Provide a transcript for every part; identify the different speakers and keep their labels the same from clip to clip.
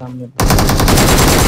Speaker 1: सामने।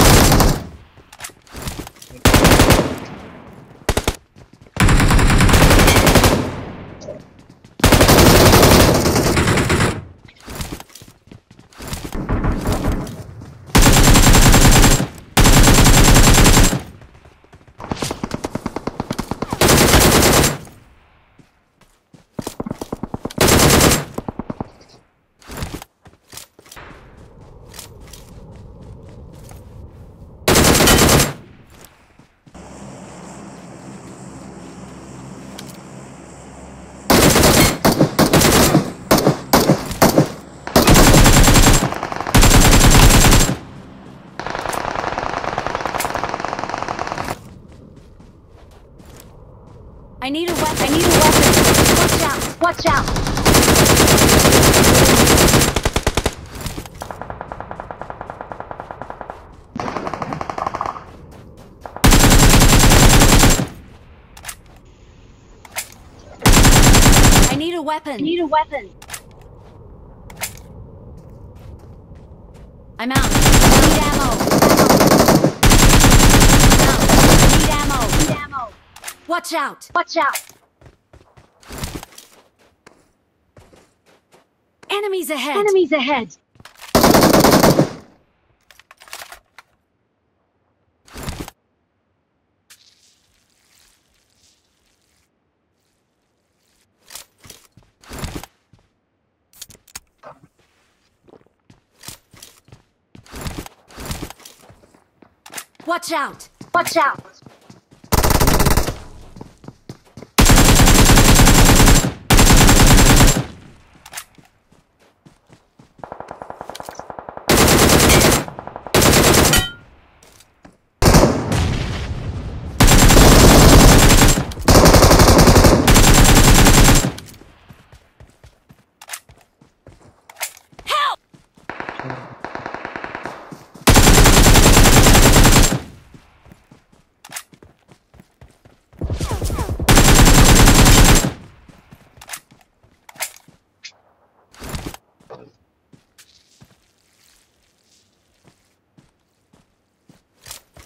Speaker 2: I need a weapon. I need a weapon. Watch out. Watch out. I need a weapon. I need a weapon. I'm out. I need ammo. I'm out. I need ammo. I need ammo. Watch out. Watch out. Enemies ahead. Enemies ahead. Watch out. Watch out.